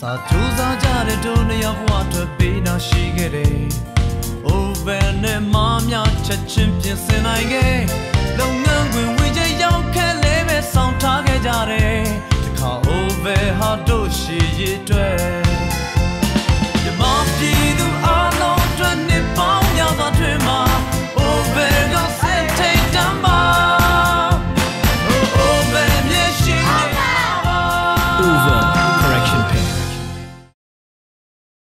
စာကြိုးစားကြတဲ့တို့နှစ်ယောက်ဘဝအတွက်ပေးနာရှိခဲ့တယ် over နဲ့မများချက်ချင်းပြင်ဆင်နိုင်ခဲ့လုပ်ငန်းခွင်ဝင်ကြရောက်ခဲ့လဲပဲဆောင်ထားခဲ့ကြတယ်တခါ over ဟာတို့ရှိရည်တွေ့